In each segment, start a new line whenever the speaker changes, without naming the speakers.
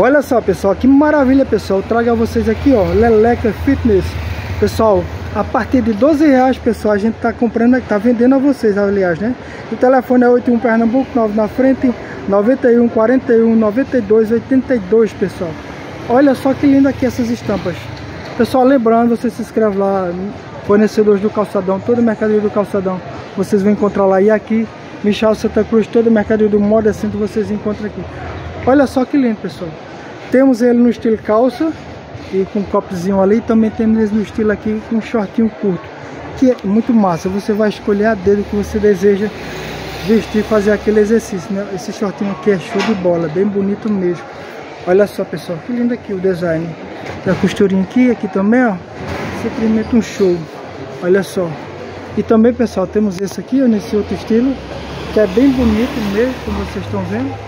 Olha só, pessoal, que maravilha, pessoal. trago a vocês aqui, ó, Leleca Fitness. Pessoal, a partir de 12 reais, pessoal, a gente tá comprando, tá vendendo a vocês, aliás, né? O telefone é 81 Pernambuco, 9 na frente, 91 41 92 82, pessoal. Olha só que lindo aqui essas estampas. Pessoal, lembrando, você se inscreve lá, fornecedores do calçadão, toda a mercadoria do calçadão, vocês vão encontrar lá. E aqui, Michel Santa Cruz, toda a mercadoria do Moda Centro, vocês encontram aqui. Olha só que lindo, pessoal. Temos ele no estilo calça e com um copozinho ali. Também temos ele no estilo aqui com um shortinho curto, que é muito massa. Você vai escolher a dedo que você deseja vestir, fazer aquele exercício, né? Esse shortinho aqui é show de bola, bem bonito mesmo. Olha só, pessoal, que lindo aqui o design. Tem a costurinha aqui, aqui também, ó. Simplesmente um show. Olha só. E também, pessoal, temos esse aqui, ó, nesse outro estilo, que é bem bonito mesmo, como vocês estão vendo.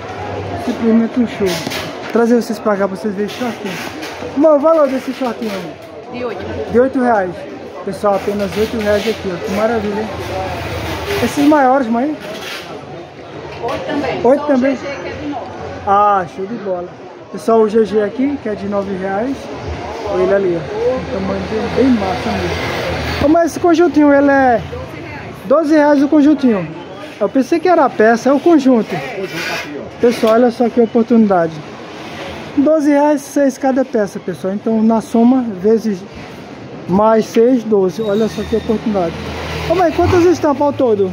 Simplesmente um show trazer vocês pra cá pra vocês verem esse shortinho. Mano, o valor desse shortinho?
De 8.
De 8 reais. Pessoal, apenas 8 reais aqui, ó. Que maravilha, hein? Esses maiores, mãe?
8 também.
8 também?
O GG que é de 9.
Ah, show de bola. Pessoal, o GG aqui, que é de 9 reais. Olha ele ali, ó. Um tamanho bem, bem massa mesmo. É esse conjuntinho? Ele é 12 reais. 12 reais o conjuntinho. Eu pensei que era a peça, é o conjunto. Pessoal, olha só que oportunidade. 12 reais 6 cada peça, pessoal. Então na soma, vezes mais 6, 12. Olha só que oportunidade. Ô mãe, quantas estampas ao todo?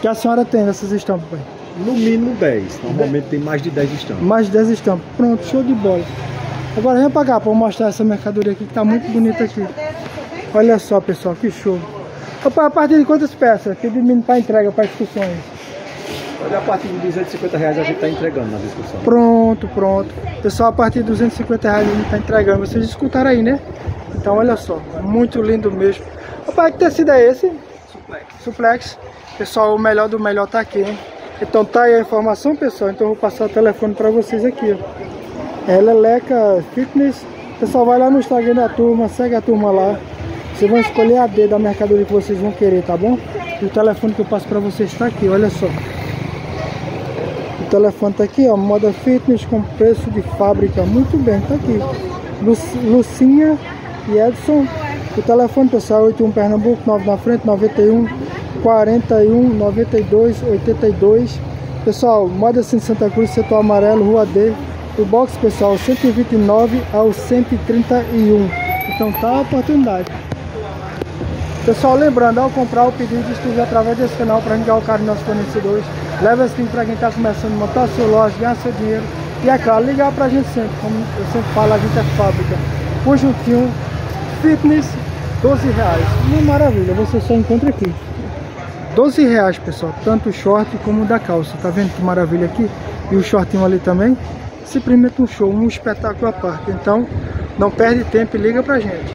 Que a senhora tem nessas estampas, pai?
No mínimo 10. Normalmente tem mais de 10 estampas.
Mais de 10 estampas. Pronto, show de bola. Agora vem pra cá pra mostrar essa mercadoria aqui que tá muito bonita aqui. Olha só, pessoal, que show. Opa, a partir de quantas peças? Que de para entrega, para excursões?
Olha, a partir de 250 reais a gente está entregando na discussão.
Pronto, pronto. Pessoal, a partir de 250 reais a gente está entregando. Vocês escutaram aí, né? Então, olha só. Muito lindo mesmo. Opa, que tecido é esse?
Suplex.
Suplex. Pessoal, o melhor do melhor tá aqui, hein? Então tá aí a informação, pessoal. Então eu vou passar o telefone para vocês aqui, ó. É Leleca Fitness. Pessoal, vai lá no Instagram da turma, segue a turma lá. Vocês vão escolher a D da mercadoria que vocês vão querer, tá bom? E o telefone que eu passo para vocês está aqui, olha só telefone tá aqui, ó, moda fitness com preço de fábrica, muito bem, tá aqui. Lucinha e Edson. O telefone pessoal 81 Pernambuco, 9 na frente, 91 41 92 82. Pessoal, moda assim Santa Cruz, setor amarelo, rua D. O box pessoal 129 ao 131. Então tá a oportunidade. Pessoal, lembrando, ao comprar o pedido, distribuir através desse canal para enviar o cara nos nossos fornecedores. Leva esse link para quem está começando a montar seu loja, ganhar seu dinheiro. E é claro, ligar para a gente sempre, como eu sempre falo, a gente é fábrica. Conjuntinho, fitness, 12 reais. Uma maravilha, você só encontra aqui. 12 reais, pessoal, tanto o short como o da calça. Tá vendo que maravilha aqui? E o shortinho ali também. Simplesmente um show, um espetáculo à parte. Então, não perde tempo e liga pra gente.